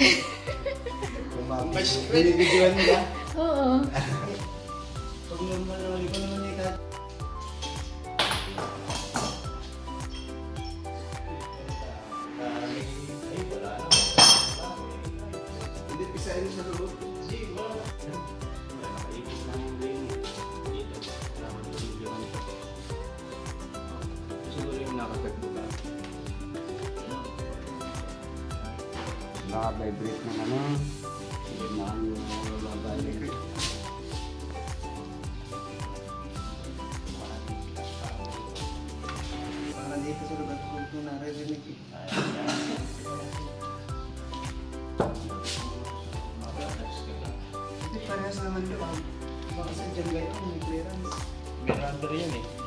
Kung mapis, binibidyoan nila. Oo. Pag normal na ulit ko naman Ano. Hindi na yung mabalik. Parang dito sa lugar ko ito naririnig eh. Hindi parehas naman ito ah. Baka sa dyan kayo may clearance. Miranda yan eh.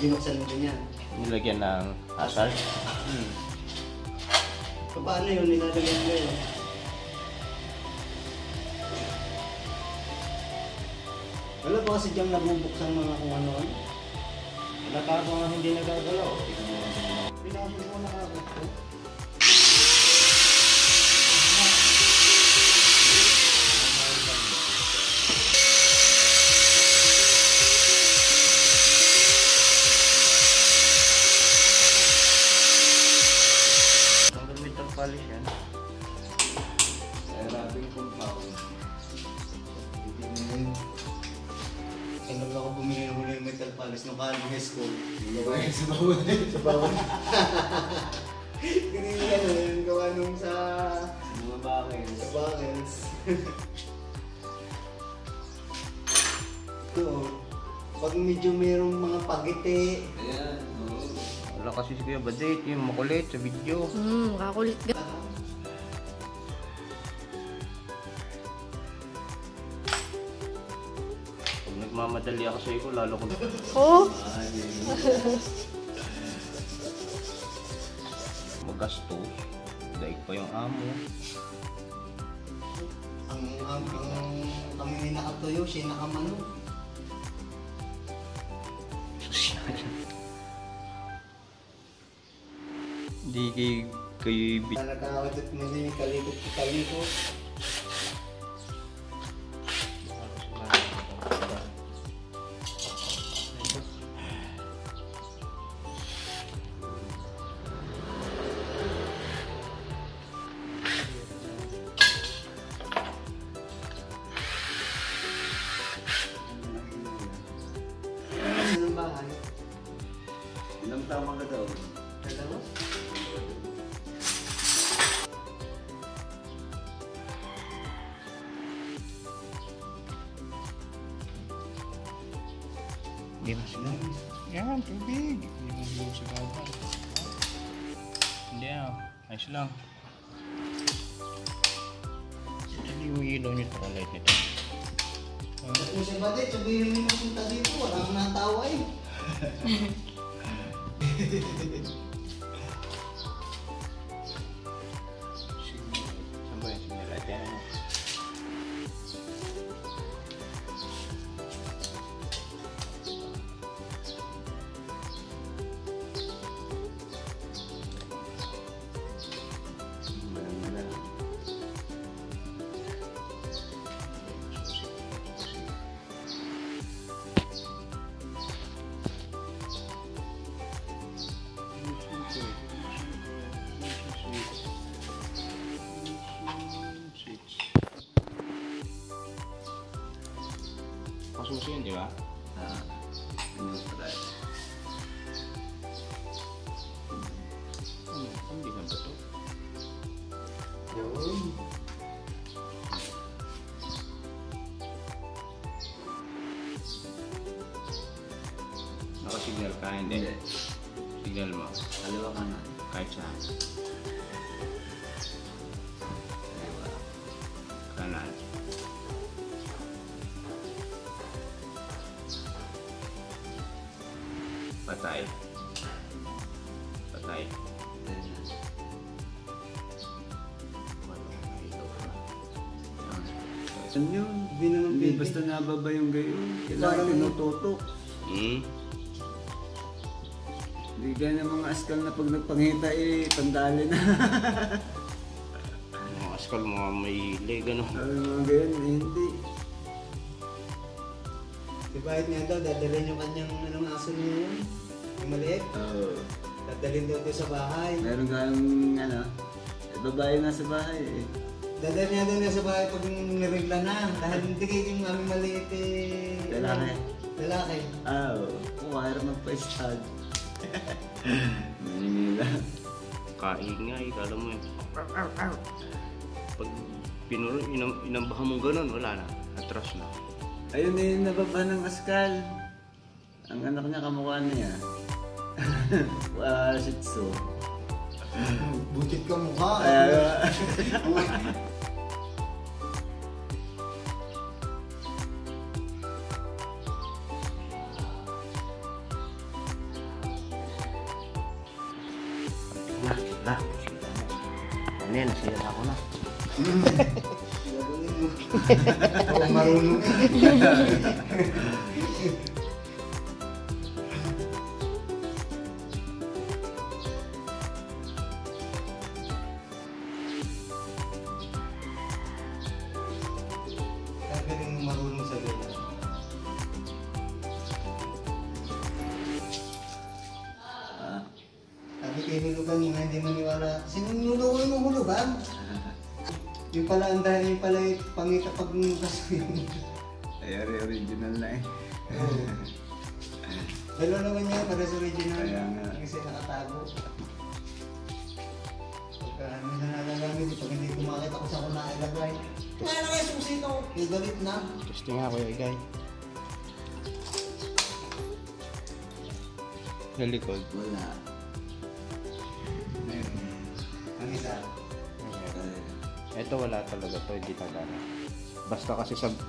Binuksan mo din yan. Nilagyan ng asal. Hmm. Paano yun nilalagyan mo yun? Wala ba kasi diyang nabubuksan mga kung ano-ano? Wala ka ako hindi nagagalaw. Pinapos mo nakakot Ang kasi si Kuya Badit, yung makulit sa video. Hmm, kakulit ka. Pag nagmamadali ako sa iyo, lalo ko Oh! magasto. Daig pa yung amo. ang, ang, ang kami ni nakatuyo, siya nakamano. Hindi kayo, kayo ibig. Nakakawit at hindi kalikot hindi. Signal mo. Kaliwa ka. Kahit saan. Pag nagpangita eh, tandali na. Mga askal, mga may leg, ano. Sabi mga gayon, eh, hindi. Di ba niya daw, dadalhin yung kanyang anong aso niya yun? Yung maliit. Oo. Dadalhin daw doon sa bahay. meron kang ano, eh, babae na sa bahay eh. Dadalhin niya doon sa bahay pag niregla na. Dahil hindi kayo yung aming maliit eh. Lalaki. Lalaki. Ah, oo. Wire magpa-stag. Maningila. Kaingay, kala mo yun. Pag pinuro, inam, inambahan mo ganun, wala na. Atras na. Ayun na yung nababa ng askal. Ang anak niya kamukha niya. Wow, shih tzu. Butit ka mukha. Kaya, Gagawin mo. Oo, marunong.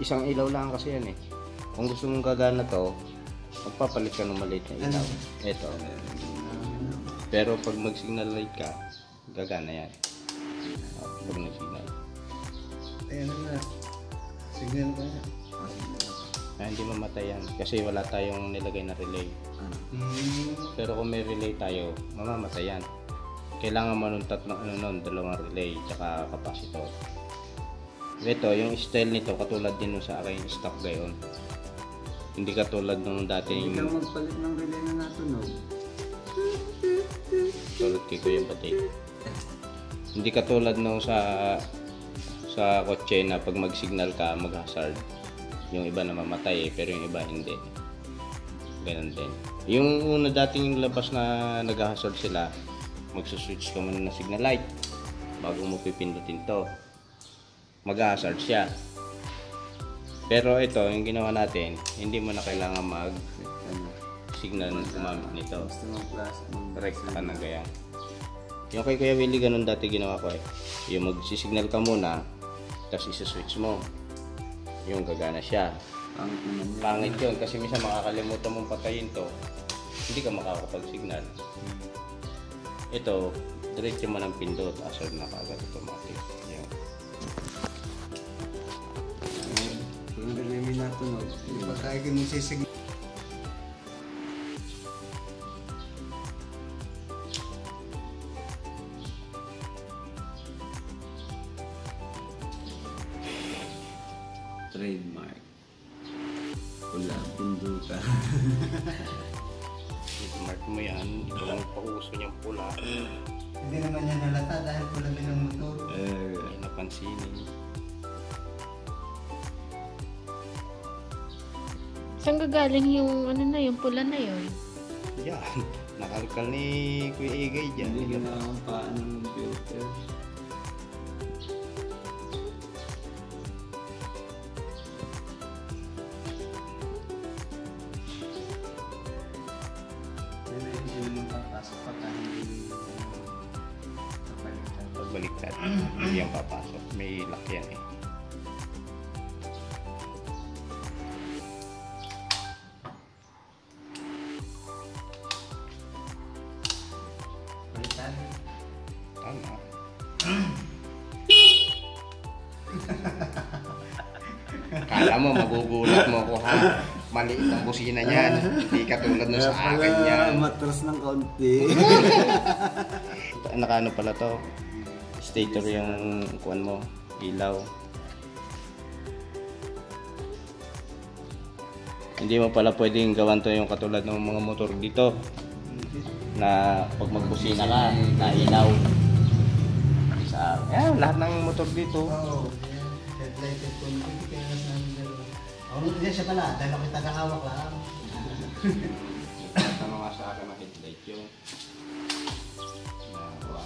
isang ilaw lang kasi yan eh. Kung gusto mong gagana to, magpapalit ka ng maliit na ilaw. Ito. Pero pag mag-signal light ka, gagana yan. Pag nag-signal. Ayan na. Signal ko yan. Ah, hindi mamatay yan kasi wala tayong nilagay na relay. ah, Hmm. Pero kung may relay tayo, mamamatay yan. Kailangan mo nung tatlong ano nun, dalawang relay tsaka capacitor. Ito, yung style nito katulad din sa akin stock gayon. Hindi katulad nung Hindi dating ka magpalit ng relay na natunog. tulad kay Kuya Batik. Hindi katulad nung sa sa kotse na pag mag-signal ka, mag-hazard. Yung iba na mamatay eh, pero yung iba hindi. Ganun din. Yung una dating yung labas na nag-hazard sila, magsuswitch ka muna ng signal light bago mo pipindutin to. Mag-hazard siya. Pero ito, yung ginawa natin, hindi mo na kailangan mag-signal Ano, ng gumamit nito. Rekta ka na gaya. Yung kay Kuya Willie, ganun dati ginawa ko eh. Yung magsisignal ka muna, tapos isa-switch mo. Yung gagana siya. Pangit yun kasi minsan makakalimutan mong patayin to. Hindi ka makakapag-signal. Ito, diretso mo ng pindot, asal na kagad automatic. Ang relay may natunog, Di ba tayo mo sisignal? trademark. Wala, pinduta. Mark mo yan, ito lang pauso niyang pula. Hindi naman yan nalata dahil pula din ang motor. eh, Ay napansinin. Saan gagaling yung ano na yung pula na yun? Yan, nakalkal ni Kuya Igay dyan. hindi ginawa ang paan ng computer. Busina niyan. Hindi katulad na sa akin pala yan. matras ng kaunti. Nakano pala to? Stator yung kuan mo, ilaw. Hindi mo pala pwedeng gawan to yung katulad ng mga motor dito na pag magbusina ka, na ilaw. Sa, eh, lahat ng motor dito. Yan. Headlight kaya nasa namin mo din siya pala, dahil ako tagahawak lang. Tanong nga sa akin ng headlight yung na kuha.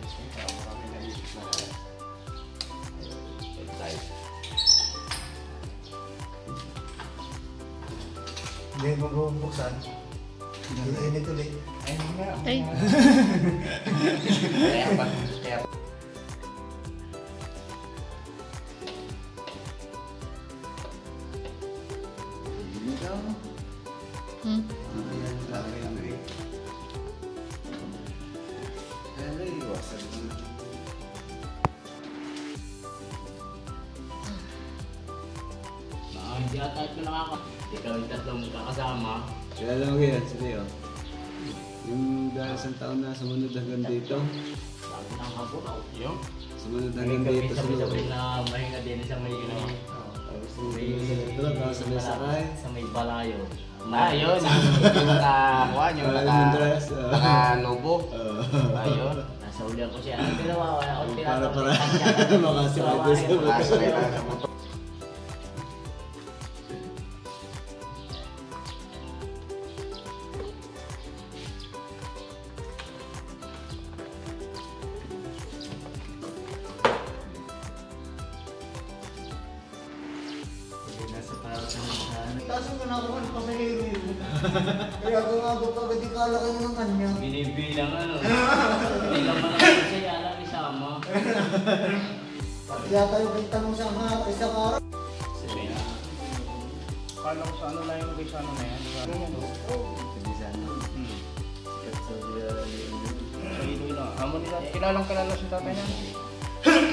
Yes, may tao kami na ayun, headlight. Hindi mo bubuksan. Init ulit. Ay, nga. Ay. Kaya pa, kaya pa. Makasakay doon sa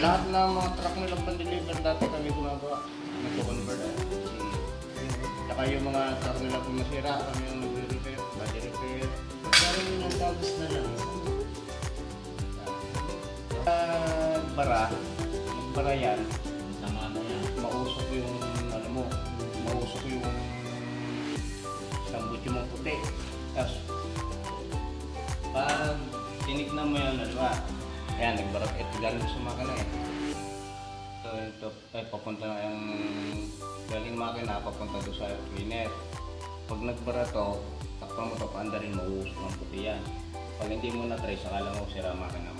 Lahat ng mga truck nilang pan-deliver dati kami gumagawa. Nagko-convert. Tsaka yung mga truck nila kung masira, kami yung nagre-repair, body repair. Parang yung nagtagos na lang. Ah, bara, nagbara yan, Sama na yan. mausok yung, ano mo, mausok yung sambut yung puti. Tapos, pag tinignan mo yan, ano ba? Ayan, nagbarat. Ito galing sa makina eh. So, ito, ay, papunta na yung galing makina, papunta doon sa cleaner. Pag nagbara to, takpan mo to, paanda rin, mauusok ng puti yan. Pag hindi mo na-try, sakala mo sira makina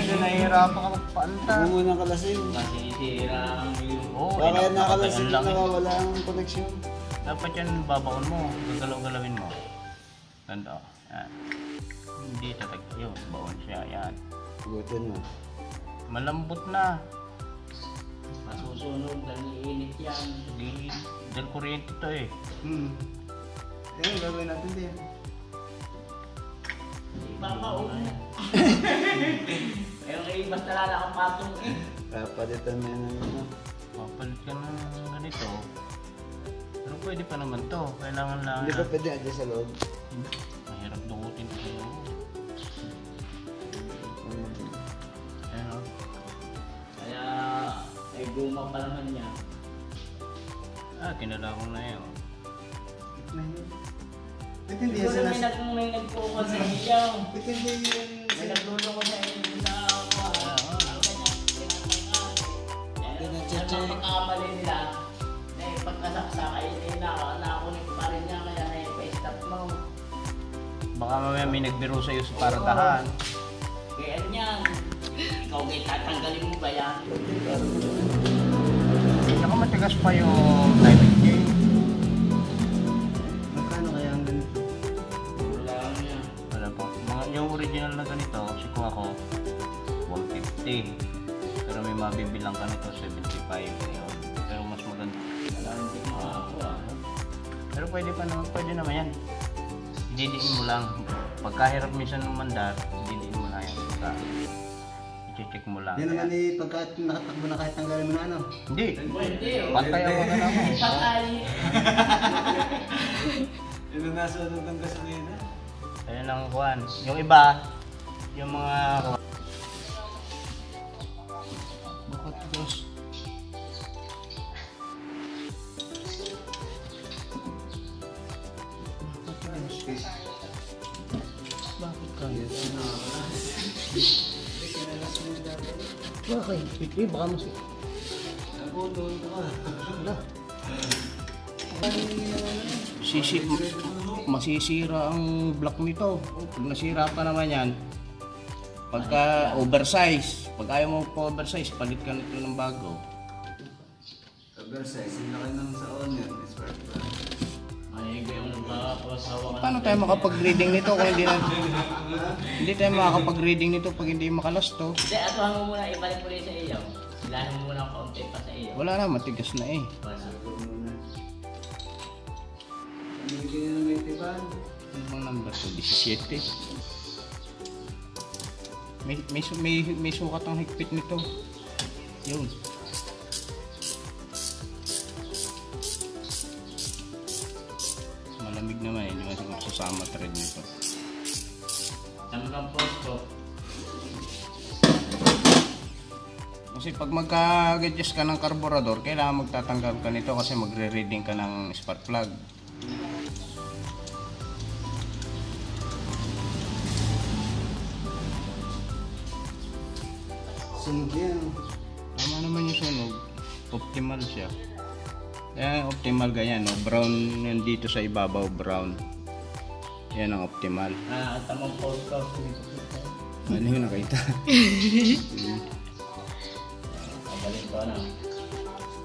Ngayon, nahihirapan ka magpaalta. Kung muna kalasing. Kasi sira ang yung... Oo, Baka eh, nakalasing na lang. nawawala ang connection. Dapat yan babaon mo, gagalaw-galawin mo. Tanda. Yan. Hindi tatag yun, baon siya. Yan. Gutin mo. Malambot na. Masusunog dahil iinit yan. Di, dahil kuryente to eh. Hmm. Ayun, gagawin natin din. Di ba Ayun kayo basta lala kang patong eh. Papalitan mo yan ng ano. Papalit ka ng ganito. Pero pwede pa naman to. Kailangan lang Hindi ba na. pwede adjust sa loob? Mahirap dukutin to. Ayan o. Kaya ay guma pa naman niya. Ah, kinala ko na yun. Ba't hindi Siguro may, sinas... nag, may nag-focus sa iyo. Ba't hindi yan... May nagluloko sa iyo Ang pagkakamali nila, na pagkasaksak ay nila, nakunik pa rin niya, kaya na-stop mo. Baka mamaya may nagbiro sa'yo sa paradahan. Kaya yan, ikaw kay tatanggalin mo ba yan? Saka matigas pa yung Pa naman, pwede naman yan. Didiin mo lang. Pagkahirap minsan ng mandar, didiin mo lang yan. Sa, i-check mo lang. Yan naman eh, pagka nakatakbo na kahit tanggalin mo na ano. Hindi. Pwede. Patay ako na naman. Patay. Ano nasunog ng gasolina? Ayun ang kuhan. Yung iba, yung mga Bakit dos? Bakit? Eh, baka mas... Wala. Sisi, masisira ang block nito. Pag nasira pa naman yan, pagka oversize, pag ayaw mo pa oversize, palit ka nito ng bago. Oversize, yung laki ng sa onion, is perfect. Ay, yung nagkakasawa ka. Paano tayo makapag-reading nito kung hindi na... hindi tayo makakapag-reading nito pag hindi makalasto? Hindi, atuhan mo muna, ibalik rin sa iyo. Silahin mo muna ang kaunti pa sa iyo. Wala na, matigas na eh. Ano bang number to? 17. May, may, may, may sukat ang higpit nito. Yun. Naman eh. Hindi mo siguro sasama thread nito. Saan kang posto? Kasi pag magka-adjust ka ng carburetor, kailangan magtatanggal ka nito kasi magre-reading ka ng spark plug. Optimal ganyan, no? Brown yan dito sa ibabaw, brown. Yan ang optimal. Ah, ang tamang posto. Ano yung nakita? Pabalik ko na.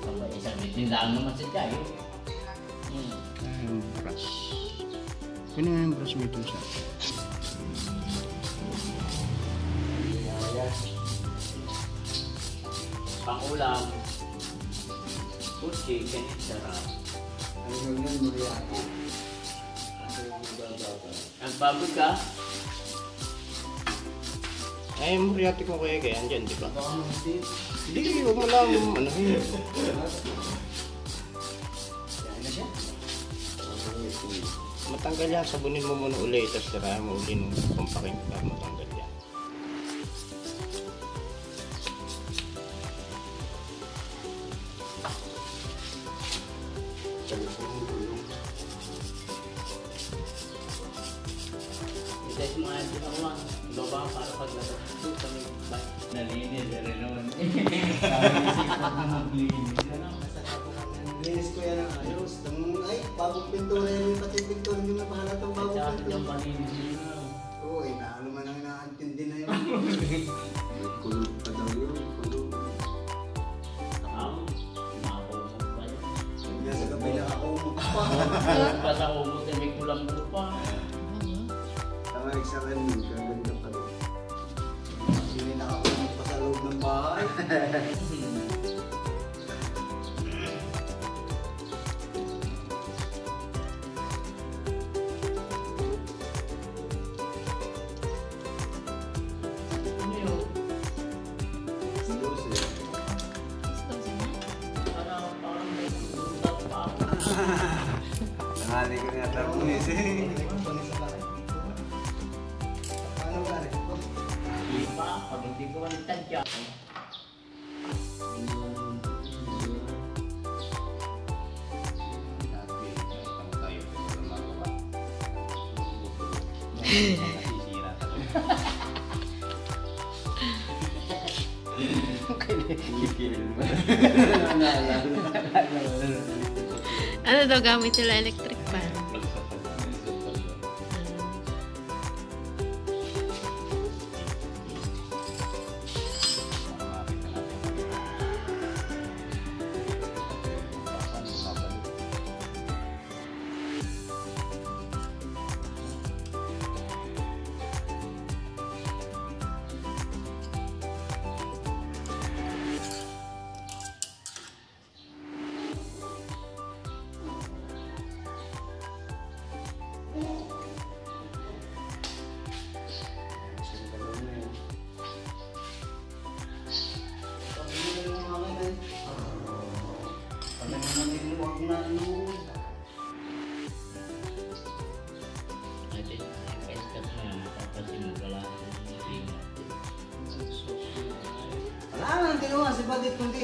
Pabalik isang bitindahan naman sa tayo. Hmm. Ah, yung brush. Kunin mo yung brush mo ito sa... Pangulam. Kutsi, ganit sarap. Ang ganyan, muriaki. Nagpagod ka? Ay, yung muriati ko kaya kaya andyan, di ba? Hindi, huwag mo lang, ano yun. Matanggal yan, sabunin mo muna uli, tapos tirahan mo uli nung pampakin para matanggal Isa sa mga ginawa. Baba para paglabas ito sa may bike. Nalinis, rin naman. Linis ko yan ang ayos. Ay, bagong pintura yan yung pati pintura. Hindi mo pahalatang Sa bagong akin yung pintura. Daw gamit nila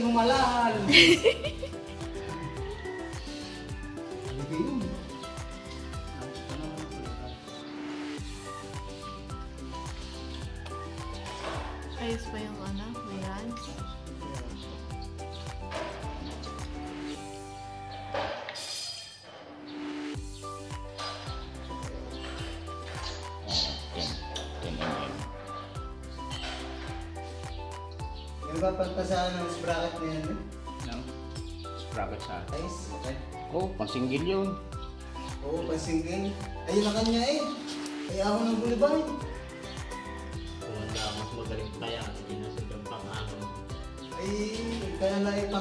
Badit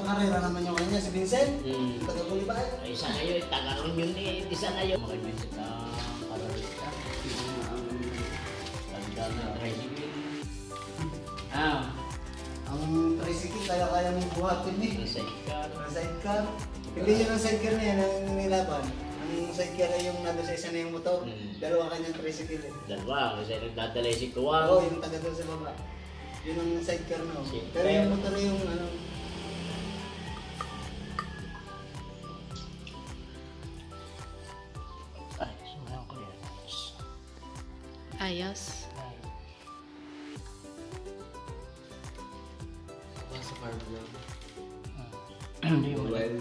kaya na ipangkarera naman yung kanya, si Vincent. Hmm. Taga bulibay. Ay, isa na yun, tagaroon yun eh, isa na yun. Mga bisita, karalista. Tanda na, tricycle. Ah, Ang tricycle, kaya kaya mong buhatin eh. sa sidecar. Ang sidecar. Hindi yun ang sidecar na yan, ang nilaban. Ang sidecar ay yung nado sa isa na yung motor. Hmm. Dalawa kanyang tricycle eh. Dalawa, kasi nagdadala si Oo, Tuwang. yung taga doon sa baba. Yun ang sidecar na. Pero yung motor yung ano, Ayos. Hindi, Mobile.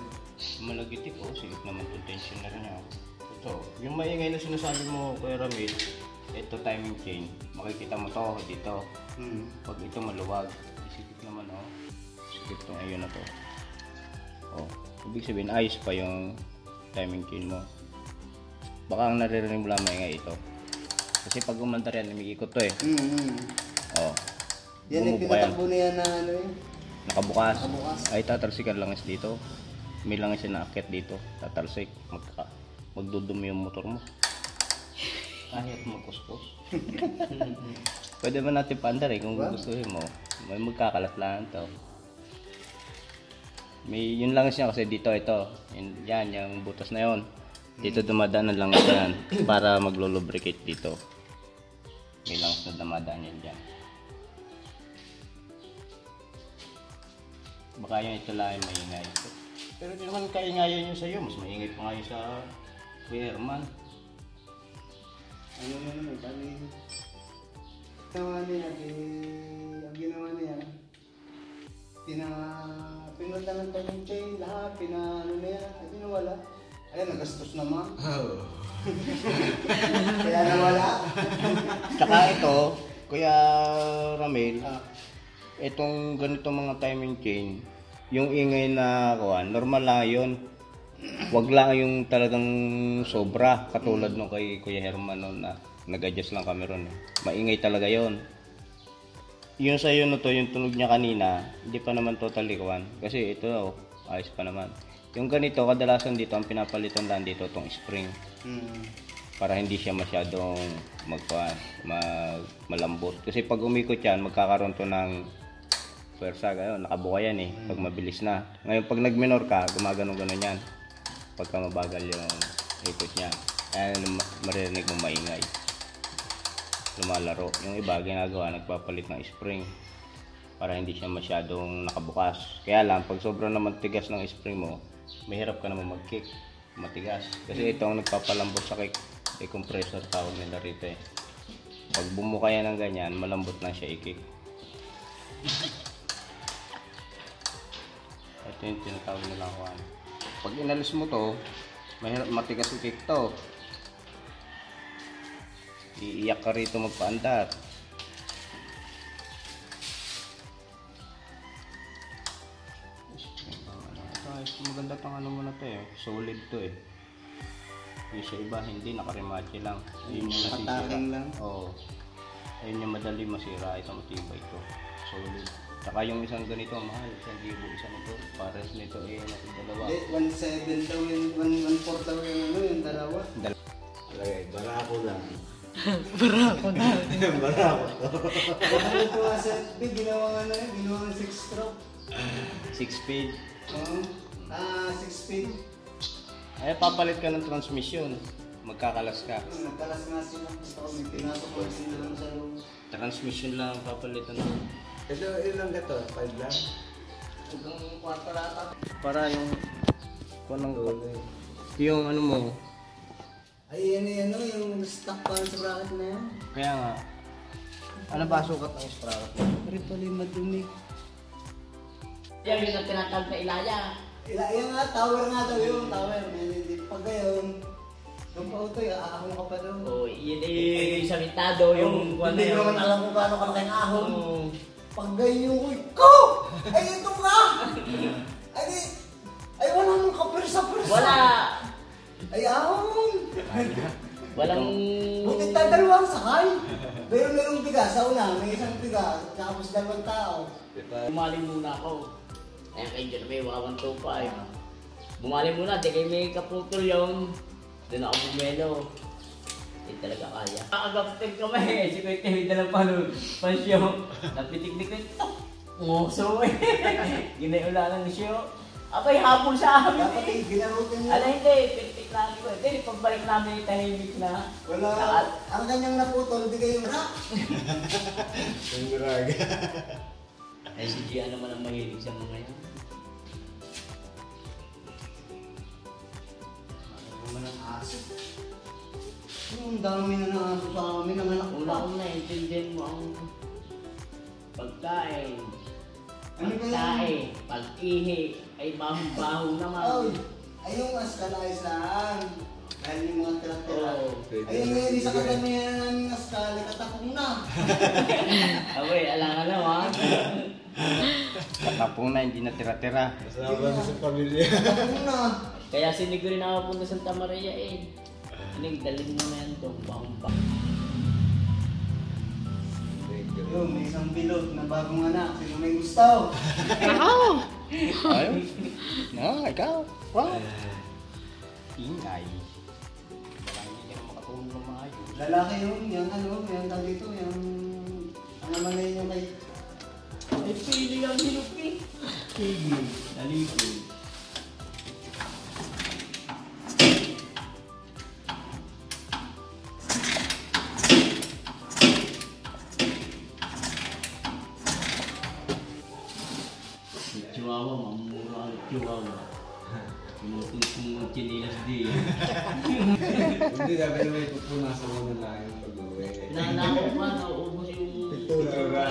malagitik oh, sigit naman itong tension na rin ako. Ito, yung maingay na sinasabi mo, Kuya Ramil, ito timing chain, makikita mo to dito. hmm. Pag ito maluwag, isikip naman oh. Sikip tong ayun na to. Oh, ibig sabihin ayos pa yung timing chain mo. Baka ang naririnig mo lang maingay ito. Kasi pag umandar yan, umikot to eh. Hmm, hmm. Oh, Yan yung Bumubuka yan. pinatakbo na yan na ano eh. nakabukas. Nakabukas. Ay, tatalsikan lang is dito. May lang is na akit dito. Tatalsik. Magka, magdudumi yung motor mo. Kahit mo kuskus. Pwede ba natin paandar eh kung Wow. gustuhin mo. May magkakalat lang to. May yun lang siya kasi dito ito. Yun, yan, yung butas na yon. Dito dumadaan ang langis yan para maglo-lubricate dito. May langis na dumadaan yan dyan. Baka yung ito lang ay maingay. Pero di naman kaingayan yun sa'yo. Mas maingay pa nga yun sa Kuya Herman. Ano na naman, kami... Ginawa niya, eh, ang ginawa niya, pina... Pinunta ng chain, lahat, pina... Ano na yan, ay pinawala. Ayun, nagastos naman. Kaya nawala. Tsaka ito, Kuya Ramil, Ah, itong ganitong mga timing chain, yung ingay na kuwan, normal lang yun. Wag lang yung talagang sobra, katulad nung kay Kuya Herman noon na nag-adjust lang kami ron. eh. Maingay talaga yon. yung sa no to, yung tunog niya kanina, hindi pa naman totally kuwan. Kasi ito, oh, ayos pa naman. Yung ganito, kadalasan dito, ang pinapalitan lang dito, tong spring. Hmm. Para hindi siya masyadong magkuhan, mag, malambot. Kasi pag umikot yan, magkakaroon to ng pwersa, gano'n, nakabuka yan eh, pag mabilis na. Ngayon, pag nag-minor ka, gumagano-ganon yan. Pagka mabagal yung ikot niya. Ayan, ma- maririnig mo maingay lumalaro. Yung iba, ginagawa, nagpapalit ng spring para hindi siya masyadong nakabukas. Kaya lang, pag sobrang naman tigas ng spring mo, mahirap ka naman mag-kick. Matigas. Kasi ito ang nagpapalambot sa kick. Eh, compressor tawag nila rito eh. Pag bumuka yan ng ganyan, malambot na siya i-kick. Ito yung tinatawag nila kuhan. Pag inalis mo to, mahirap matigas i-kick to. Iiyak ka rito magpaandar. Ito, maganda tang ano mo na to eh. Solid to eh. Yung sa iba, hindi, nakarimachi lang. Yun yung nasisira. Lang. Oo. Ayun yung madali masira. Ito matibay to. Solid. Tsaka yung isang ganito, mahal. Isang libo, isa nito. Pares nito eh, nasa dalawa. Hindi, 1.7 daw yun, 1.4 daw yung ano, yung dalawa. Okay, barako lang. Barako na. barako. Ano nga sa FB, ginawa nga na yun, ginawa nga 6 stroke. 6 speed. Oo. Ah, 6 speed. Eh, papalit ka ng transmission. Magkakalas ka. Ano, Nagkalas nga sila. Gusto ko may pinasok ko sila lang sa loob. Transmission lang ang papalitan mo. Ito, ilang ka to? Five lang? Hanggang kwarto lata. Para yung... Kung anong... Yung ano mo. Ay, ano yan, ano, yung stock pa sa bracket na yan. Kaya nga. Ano ba sukat ng spracket mo? Pero pala yung madumi. Yan yun ang tinatawag na ilaya. Ila, yung nga, tower nga daw yun, tower. Hindi pag gayon, yung pa ito, aahon ka pa daw. O, yun eh, yung samitado, yung kung ano Hindi yung... naman alam kung paano kalaki ang ahon. Oo. Pag gayon yung uy, ko! Ay, ito nga! Ay, di, ay, wala nang kapirsa-pirsa. Wala! Ay, ahon! Walang... Buti tayo dalawang sakay. Meron merong tiga sa una, may isang tiga, tapos dalawang tao. Bumaling muna ako. Ay, kay John may 125. Bumaling muna, di kayo may kaputol yun. Doon ako bumelo. Hindi talaga kaya. Nakagaptig kami eh. Si Kuya Timmy na lang palo. Pansyo. Napitik ni Kuya. Tok! Ngoso eh. Ginaiulanan ni Shio. Abay, habol sa amin Dapat eh. eh, ginarutan niya. Ala hindi, pitik lang ko. Hindi, pagbalik namin tahimik na. Wala, Lahat. ang kanyang naputol, di kayo rock. Yung garaga. Eh si Gian naman ang mahilig sa mga yan. Naman ang aso? Ang dami na ng aso sa amin, ang anak ko. Una-una, intindihan mo ang pagkain. Ano ba Pagkain, pag-ihi, ay baho-baho Ay, naman. ay yung askal ayos lang. Dahil yung mga tira-tira. Oo. Ay, ngayon, isa ka kami yan ng askal, katapong na. Abay, alang-alam ha. Katapong na, hindi na tira-tira. Kasama na sa pamilya. Katapong na. Kaya sinig ko rin ako punta sa Santa Maria eh. Sinig, dalhin mo na yan itong bahong-baho. Yung, may isang bilog na bagong anak. Sino may gusto? Ako! Ayaw? No, ikaw. Wow. Ingay. Baka hindi ka na makatulog ng maayos. Lalaki yun, yung ano, yung tag dito, yung... Ang naman na yun yung kay... Ay, pili ang hilok eh. Piggy. Naligod. Di. Hindi, dapat may pupunasan mo na lang yung pag-uwi. Pinanako pa, naubos yung... Ito na.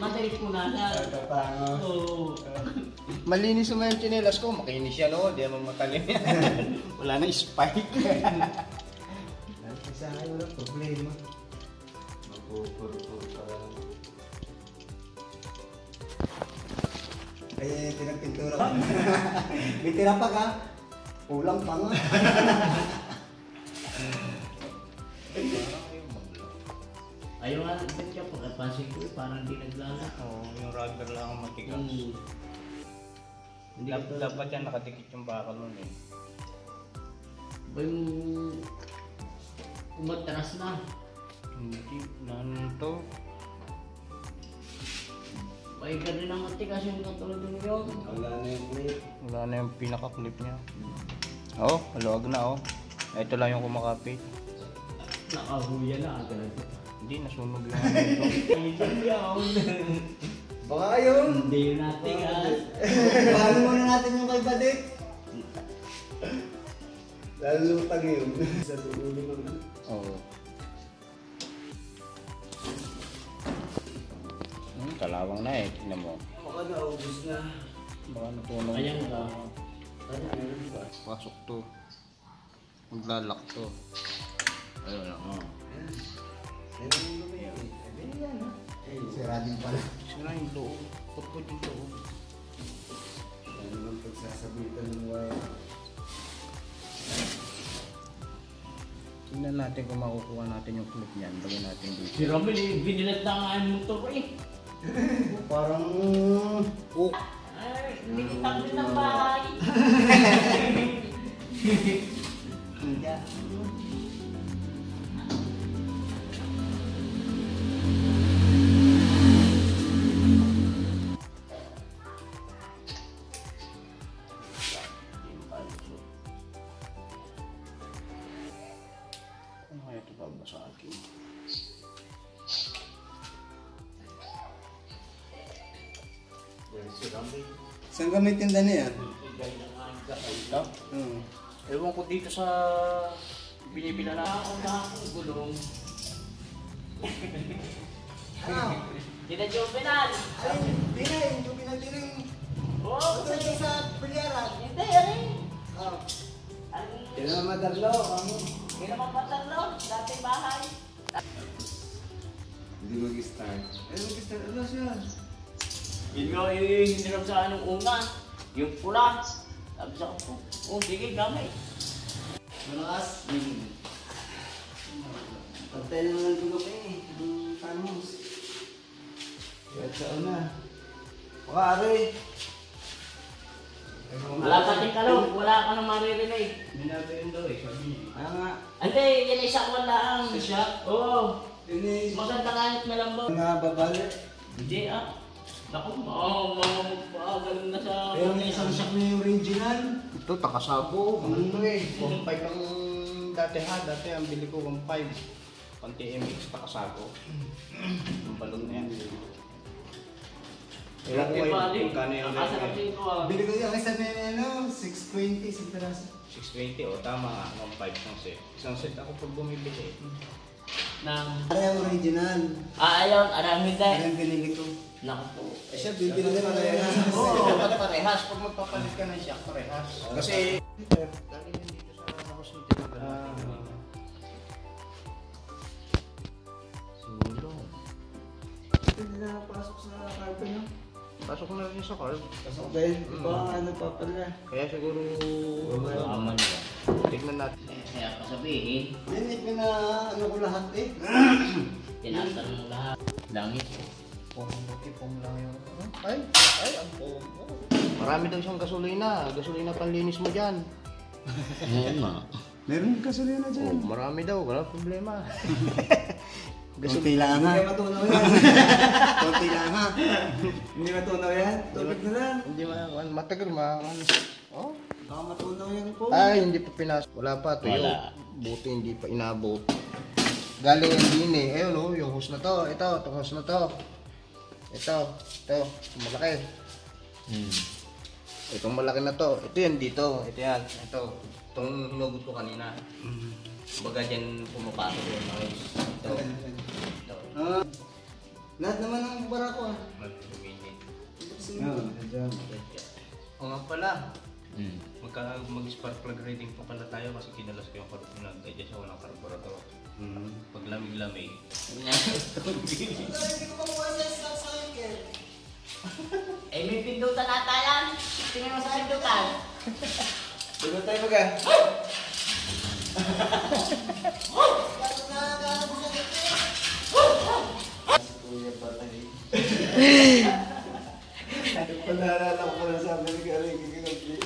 Madalit ko na na. Katango. Oo. Malinis naman yung chinelas ko. Makinis yan, oh. Di naman matalim yan. Wala na spike. Sa akin, wala problema. Magpupurpur pa Kaya pinagpintura ko. May tira pa ka? Kulang pa nga. Ayaw nga, ba't ka pa napansin ko eh, parang di naglala. Oo, yung rubber lang ang matigas. Hmm. Hindi ka Dap- dapat yan nakadikit yung bakal nun eh. ba yung umatras na? Hindi, na ano to? May ganun ang matigas yung katulad ng yun. Wala na yung plate. Wala na yung pinaka-clip niya. Oo, oh, maluwag na oh. Ito lang yung kumakapit. Nakahuya na agad. Hindi, nasunog yung ano ito. Baka yun. Hindi yun natin ah. Paano muna natin yung kay Badik? Lalo lutang yun. Sa ulo ko na. Oo. Kalawang na eh. Tingnan mo. Baka naubos na. Baka natunog. Ayan ka. Ano, meron pa? Pasok to. Maglalak to. Ayun lang. Oh. Ayan. Meron yung lumi yun. Eh, di yan ha. Sira din pala. Sira yung loob. Putput yung loob. Ano naman pagsasabitan ng wire. Tingnan natin kung makukuha natin yung clip niyan. Lagyan natin dito. Si Romel, eh, binilat na nga yung motor ko eh. Parang... Oh! Ay, binitak din ng bahay. gabay. Ito? Oo. Ewan ko dito sa binibila na. Ako na gulong. Ano? Kita Juvenal. Ay, hindi na. Yung. Oo, Ito yung sa pilyaran. Hindi, ano eh. Oh. Ang Hindi naman. Kami. hindi naman patarlo. Dating bahay. Hindi mag-start. Eh, mag-start. Ano siya? Yun nga eh, hinirap sa anong una. Yung pula. Sabi sa ko, oh, sige, gamay. Malakas. Hmm. Pagtay naman ng tulog eh. Ang tanmos. Kahit saan na. Pakari. Wala pa din kalong, wala ka nang maririnig. Binabayin daw eh, sabi niya. Kaya nga. Hindi, yan ay sakwan lang. Sa shop? Oo. Yun. Maganda kahit malambot. Mga babali. Hindi ah. Naku, oh, mga ganun na sa... Pero may isang shock na yung original. Ito, takasabo. Ano eh? 1.5 ang dati ha. Dati ang bili ko 1.5. Pang TMX, takasabo. Ang balon na yan. Ewan ko Okay, kayo bali. kung kano yung ah. Bili ko yung isa na yun, ano, 620 sa piraso. 620 o tama nga, 1.5 isang set. Isang set ako pag bumibili. Nang... Ano yung original? Ah, ayun, aram hindi. Ano yung binili ko? Naku po. Eh siya, bibili din yan. Oo, dapat parehas. Pag magpapalit ka ng shock, parehas. Kasi, galing yan dito sa house ni Tinagal. Sulo. Hindi na napasok sa carpet niya. Pasok na rin sa car. Pasok dahil iba ang ano pa pala. Kaya siguro, Aman niya. tignan natin. Kaya pa sabihin, Minit ko na ano ko lahat eh. tinatanong mo lahat. Langit. Pong, pong lang yung... Ay, ay, ang pong. Marami daw siyang gasolina. Gasolina panlinis mo dyan. Oo nga. Meron gasolina Oh, marami daw, wala problema. Konti lang ha. Hindi matunaw yan. Konti lang ha. Hindi matunaw yan. Tubig na lang. Hindi ma matagal ma Oh. Baka matunaw yan po. Ay, hindi pa pinas. Wala pa tuyo. Wala. Buti hindi pa inabot. Galing ang din eh. Ayun oh, yung hose na to. Ito, itong hose na to. Ito, ito, malaki. Hmm. Itong malaki na to. Ito yan dito. Ito yan. Ito. Itong hinugot ko kanina. Baga dyan pumapasok yung noise. Ito. Ito. Ah, lahat naman ng barako ah. Mag-minute. Oo, dyan. O nga pala. Hmm. Magka, mag-spark plug reading pa pala tayo kasi kinalas ko yung carb nag-adjust ako ng carburetor. Pag lamig-lamig, Hindi ko pa mukha sa stock sa akin. Eh, may pindutan ata yan. Tingnan mo sa pindutan. Dito tayo mag-ah. Bakit na nagkakaroon sa akin? Kuya Panaalala ko pala sabi ni Gary, gigilagli.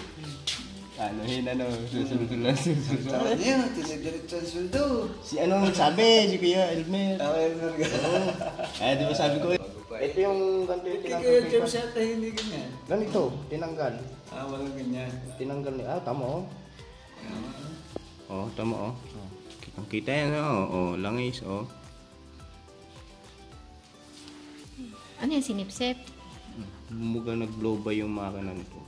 Ano, hin, ano, susunod lang, susunod. Sabi niya, tinidiretso ang sweldo. Si ano sabi, si Kuya Elmer. Tama yun na Eh, di ba sabi ko, ito yung ganito yung Hindi tinanggal kayo ko James isa. yata hindi ganyan. Ganito, tinanggal. Ah, walang ganyan. Tinanggal ni, ah, tama oh. Tama. Oh, tama oh. oh. Kitang kita yan, oh. Oh, langis, oh. Ano yan, sinipsip? Muga nag-blow by yung makina nito.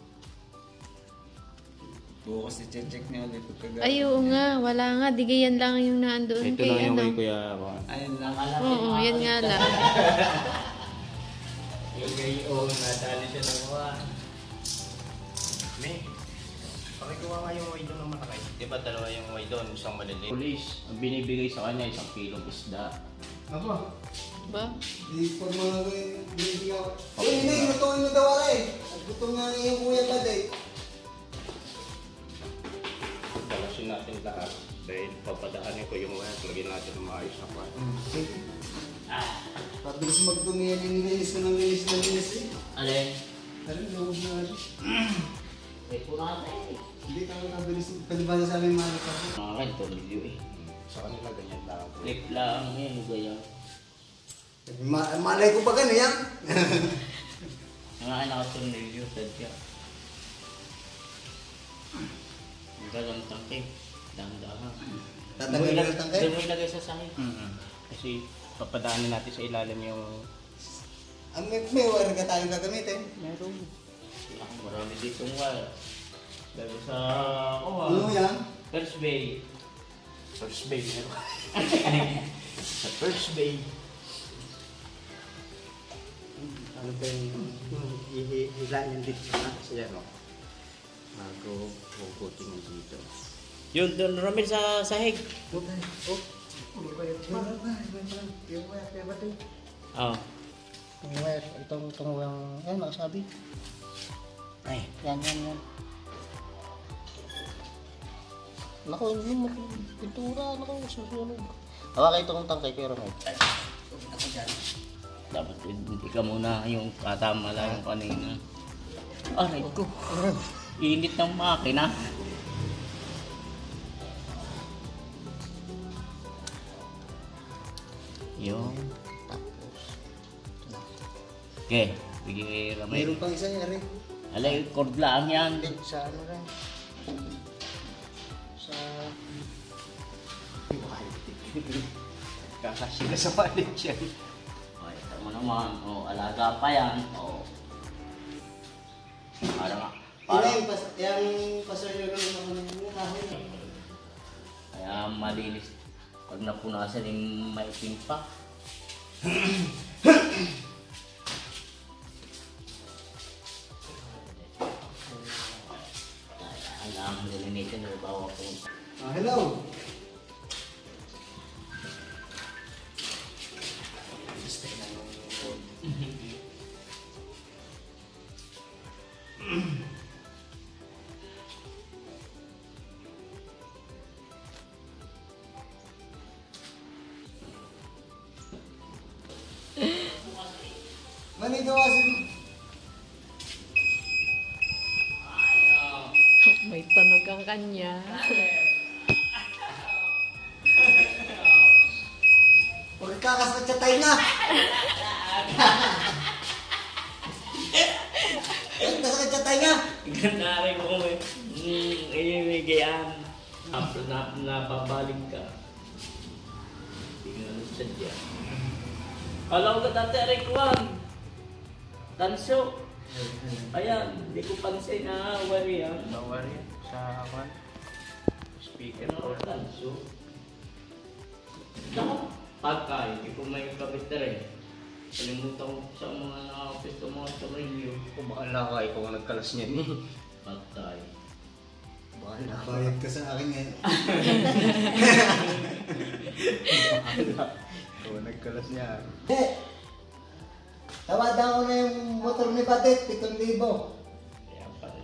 Bukas i-check niya ulit pagkaga. Ay, oo nga. Wala nga. Di yan lang yung naandoon Ito kay lang yung ano. kay Kuya Juan. Ayun lang. Oo, yan nga lang. Yung gayon, nadali siya ng mga. Me, pakikuha nga yung way doon ng malaki. Di ba dalawa yung way doon, isang maliliit. Police, ang binibigay sa kanya isang kilong isda. Ako, Ba? di pag mga binibigyan ako. Eh, hindi, gusto mo daw ako eh. Gusto nga yung kuya pa eh. Dalasin natin lahat. Dahil papadaanin ko yung wire, lagyan natin ng maayos na kwan. Sige. Pabilis magdumi yan, nilinis ko ng linis ng linis eh. Alin? Ano, loob na ano. Eh, puna natin eh. Hindi ka mabilis. Pwede ba sa amin mga ka? Mga akin, tornilyo eh. Sa kanila ganyan lang. Clip lang yan, ganyan. Ma malay ko pa gano'n yan. Ang akin nakatornilyo, sadya. Ang galang tangke. Dahan-dahan. Tatanggal na ng tangkay? Doon mo ilagay sa sahig. mm Kasi papadaanin natin sa ilalim yung... Ang may, may wire ka tayong gagamitin. Meron. Ah, marami ditong wire. Lalo sa... Oh, Ano yan? First bay. First base, meron. Sa first bay. ano ba yung hihilain dito sa kasi ano? Bago hugutin mo dito. Yun, doon Romel sa sahig. Oh, oh. Yung wire, itong, itong, yan, nakasabi. Ay, yan, yan, yan. Naku, yung pintura, naku, susunog. Hawa kayo itong tangkay, pero may. Dapat hindi ka muna yung katama lang yung kanina. Aray ko. Init ng makina. Yun. Tapos. Okay. Bigyan kay Ramay. Mayroon pang isa yan, Rick. Alay, cord lang yan. Sa ano rin. Sa... Kakasya sa wallet yan. O, ito mo naman. O, alaga pa yan. O. Parang, Ina parang, yung pas yung pasar nyo lang ako ng kahoy. kaya malinis. Pag napunasan yung maitim pa. Alam, nilinitin na bawa ko. Ah, hello. May tunog ang kanya. Huwag kakas na chatay na! Huwag kakas na chatay na! Ganda rin mo eh. Mm, ayun may gayaan. After na napabalik ka. Tingnan mo sadya. Alam ko dati rin kuwan. Tanso. Ayan, hindi ko pansin na wari yan. Bawal yan sa kwan. Speaker or tanso? Ako, pagka, hindi ko may kapit na rin. Kalimutan ko sa mga nakakapit sa mga tornilyo. Kung bahala ka, ikaw ang nagkalas niyan eh. Patay. Bahala ka. Bayad ka sa akin ngayon. Ikaw ang nagkalas niyan. Eh! Tawadan ko na yung motor ni Batet, 7,000. Kaya pala.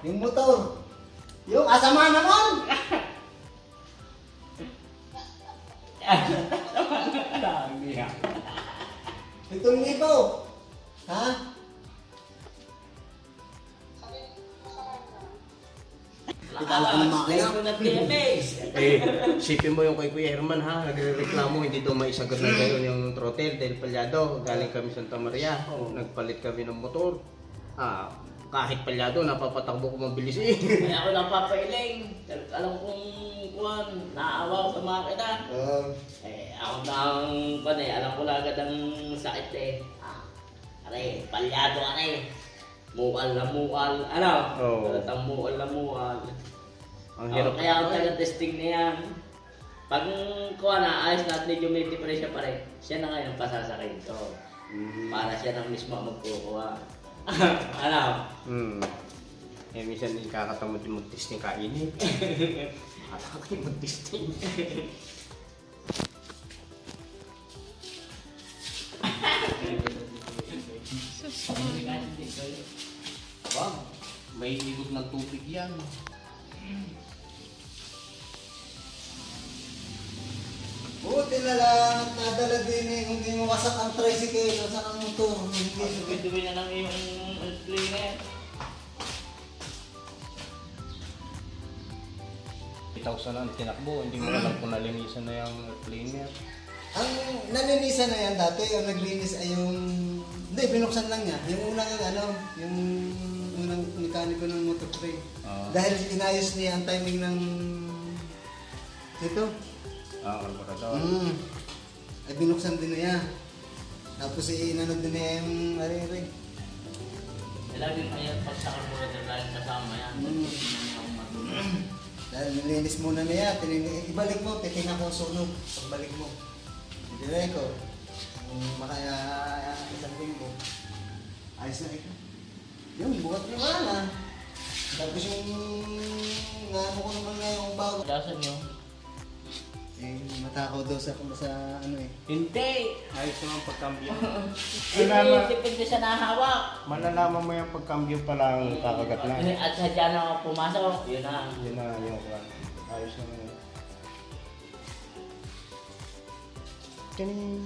Yung motor. Yung asama naman! Dami yan. Pitong libo. Ha? Kita ko ng makina. Eh, sipin mo yung kay Kuya Herman ha, nagre-reklamo hindi daw maisagad na ngayon yung throttle dahil palyado. Galing kami Santa Maria, nagpalit kami ng motor. Ah, kahit palyado, napapatakbo ko mabilis eh. Kaya ako napapailing. Alam kong kuhan, naaawa ko sa makina. Um, Eh, ako na ang kuhan eh, alam ko na agad ang sakit eh. Ah, aray, palyado aray. Mual na mual. Ano? Oo. Talatang mual na mual. Ang Oh, hirap. kaya ang taga-testing na yan. Pag kuha na, ayos na at medyo may difference pa rin, siya na ngayon pasasakay ito. Para siya nang mismo magkukuha. ano? Hmm. Eh, minsan hindi kakatamad yung mag-testing kainin. Akala ko yung mag-testing. Wag, may igog ng tubig yan. buti na lang nadala din eh. Kung di mo wasak ang tricycle, wasak ang motor. Hindi Dumi na lang yung cleaner. 3,000 ang tinakbo, hindi mo alam kung nalinisan na yung cleaner. Ang naninisan na yan dati, yung naglinis ay yung... Hindi, binuksan lang niya. Yung unang ano, yung unang mekaniko ng motor tray. Ah. Dahil inayos niya ang timing ng... Ito. Ah, carburetor. Mm. Ay binuksan din niya. Tapos inano din niya yung ari-ari. Laging kaya pag sa carburetor laging kasama yan. Mm. Dahil nilinis muna niya, tinini, ibalik mo, titingnan ko sunog. Pagbalik mo. Hindi ko. Kung makaya isang linggo. Ayos na ito. Yung buhat niya wala na. Tapos yung naano ko naman nga yung bago. Kadasan nyo? Eh, matakaw daw sa, sa ano eh. Hindi! Ayos naman pagkambyo. Hindi, depende sa nahawak. Malalaman mo yung pagkambyo pa lang kakagat na. At sa dyan ako pumasok, yun na. Yun na yung kwan. Ayos naman yun. Kanin.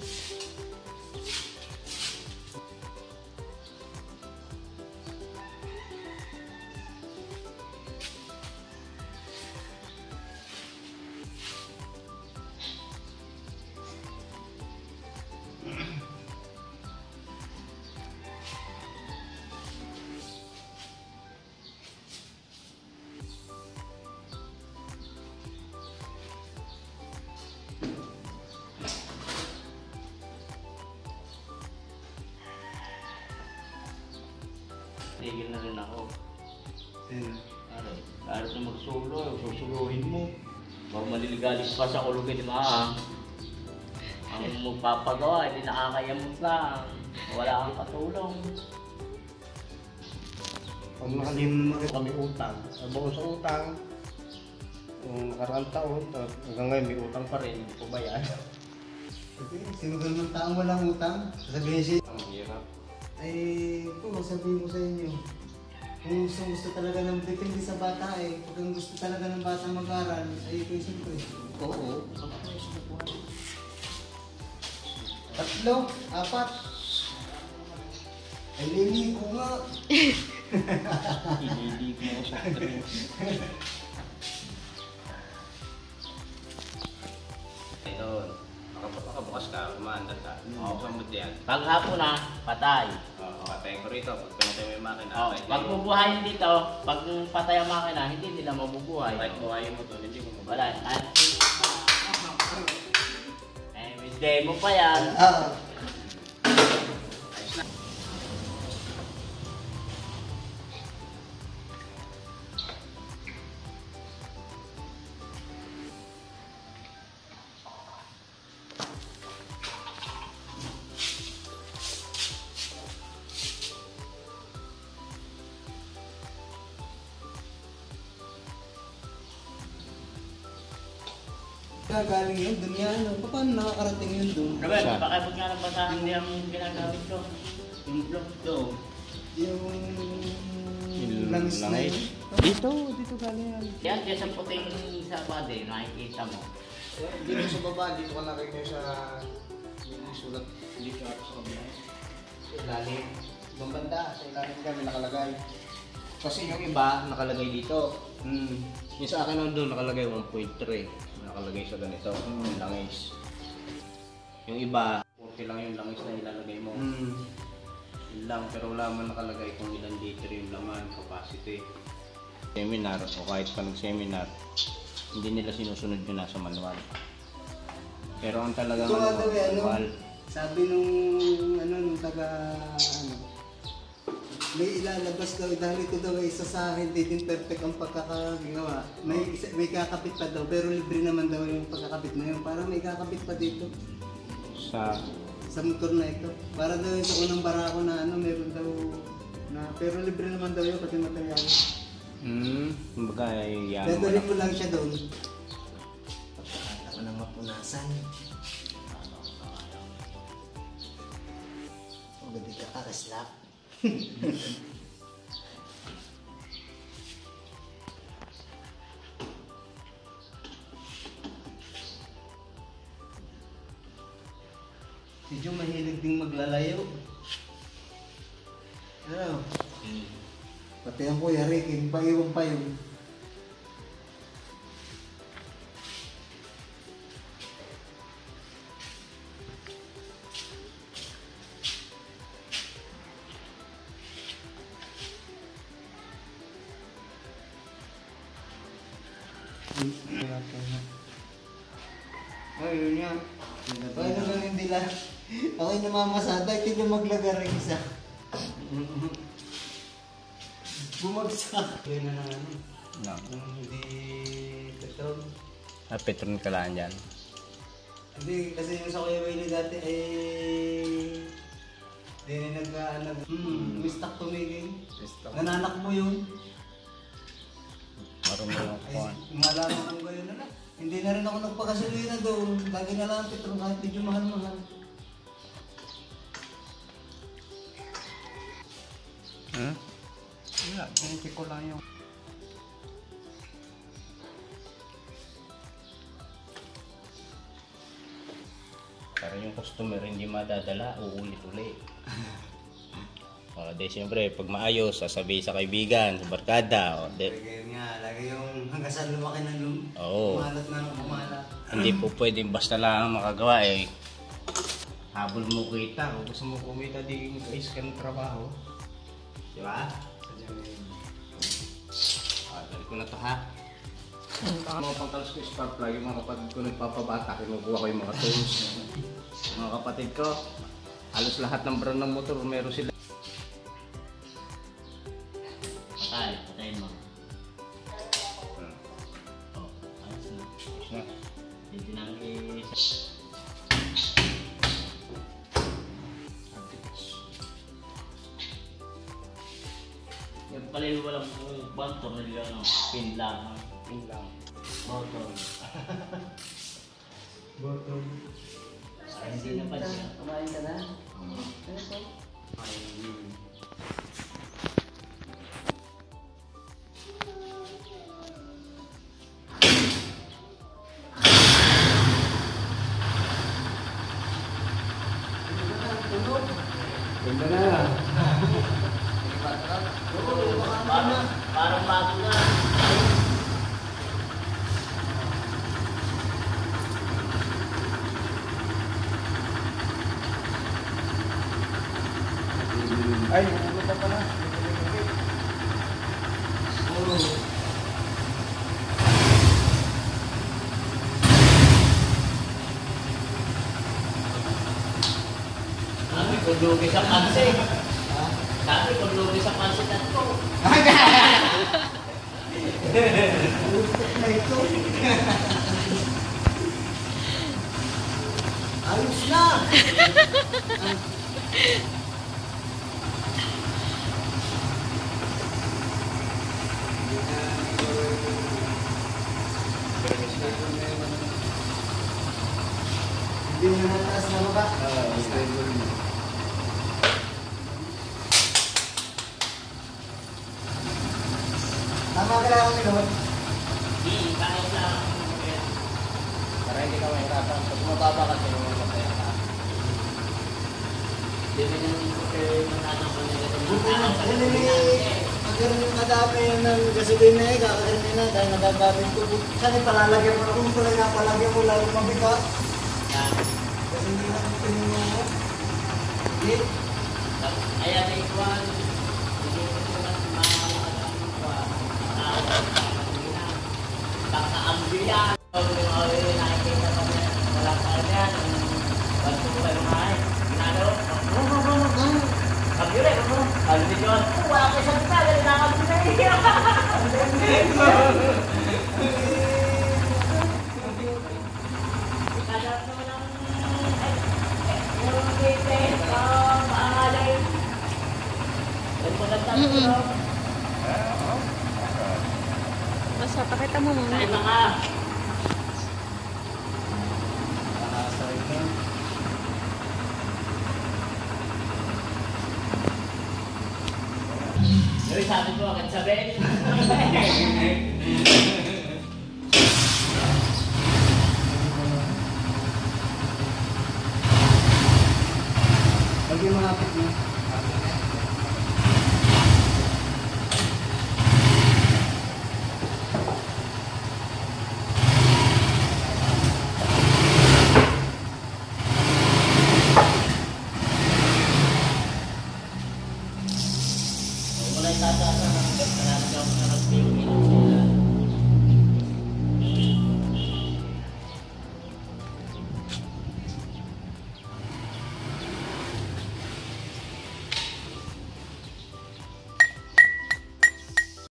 Sa kulugin ni Maa, ang magpapagawa, hindi nakakayamot lang. Wala kang katulong. Pag nakalimutan kami utang, abang sa utang, yung nakaraang taon, hanggang ngayon may utang pa rin, hindi ko bayad. Okay, sino ba naman taong walang utang? Sasabihin siya, Ang hirap. ay ito, sabihin ko sa inyo. Kung gusto, gusto talaga ng depende sa bata eh. Kung ang gusto talaga ng bata mag-aral, ay ito yung siyempre. Oo. Tatlo, apat. Ay, lili ko nga. Ililig mo sa. Ayun. Makabukas ka, umaandar ka. Oo. Sa mood yan. Pag hapon na, patay. Oo. Patayin ko rito. Makina. Oh, kahit pag hindi- bubuhayin dito, pag patay ang makina, hindi nila mabubuhay. Kahit buhayin mo to, hindi mo Wala. Kahit... Eh, may demo pa yan. Ah, yun, dun yan. ano? Paano nakakarating yun dun? Sabi, Saan? pakibot nga ng basahan hindi ang ginagamit ko. Yung blog to. Yung Yung langis na langis? yun. Dito, dito galing yan. Yan, kaya sa puting sa body, nakikita mo. Dito sa baba, dito ka nakikita sa... sulat dito ako sa kabila. Sa ilalim. Ibang banda, sa ilalim kami nakalagay. Kasi yung iba, nakalagay dito. Hmm. Yung sa akin doon nakalagay 1.3. Nakalagay sa ganito, yung langis. Yung iba, 40 lang yung langis na ilalagay mo. Hmm. Yun lang, pero wala man nakalagay kung ilan liter yung laman, capacity. Seminar o kahit pa nag-seminar, hindi nila sinusunod yung nasa manual. Pero ang talagang Ito ano, manual, sabi nung, ano, nung taga, ano, may ilalabas daw, dahil ito daw ay isa sa akin, di din perfect ang pagkakagawa. May, isa, may kakapit pa daw, pero libre naman daw yung pagkakapit na yun. Parang may kakapit pa dito sa sa motor na ito. Para daw yung sa unang barako na ano, meron daw na, pero libre naman daw yun, pati material. Hmm, kumbaga ay yan. Dadalhin mo lang siya doon. Pagkakata ko ng mapunasan. Ang gabi ka kakaslap. Medyo mahilig ding maglalayo. Ano? Pati ang kuya Rick, hindi pa ng isa. Bumagsak. Yun na ano. No. Nung hindi petrol. Ah, Petron ka lang dyan. Hindi, kasi yung sa Kuya Willie dati ay... Hindi na nag... ano, Hmm, may stock tumigil. Nananak mo yun. Marunong ako Ay, kuhan. malaman ko ba yun na lang. Hindi na rin ako nagpakasulina doon. Lagi na lang ang petrol kahit medyo mahal-mahal. Wala, piniti ko lang yung... Para yung customer hindi madadala, uulit-ulit. O, de siyempre, pag maayos, sasabihin sa kaibigan, sa barkada, o, de, Lagi nga, lagi yung hanggang sa lumaki ng lum... Oo. Kumalat na ng kumalat. hindi po pwedeng basta lang makagawa eh. Habol mo kita, kung gusto mo kumita di guys ka ng trabaho. Di ba? Ko na to ha. Mga pangkalos ko spark plug, yung mga kapatid ko nagpapabata, kinukuha ko yung mga tools. mga kapatid ko, halos lahat ng brand ng motor, meron sila. Sabi ko, lugi palalagyan mo na kung kulay na palagyan mo lalo mabika. Yan. Kasi hindi na pinungo mo. Okay? Ayan, ikuan.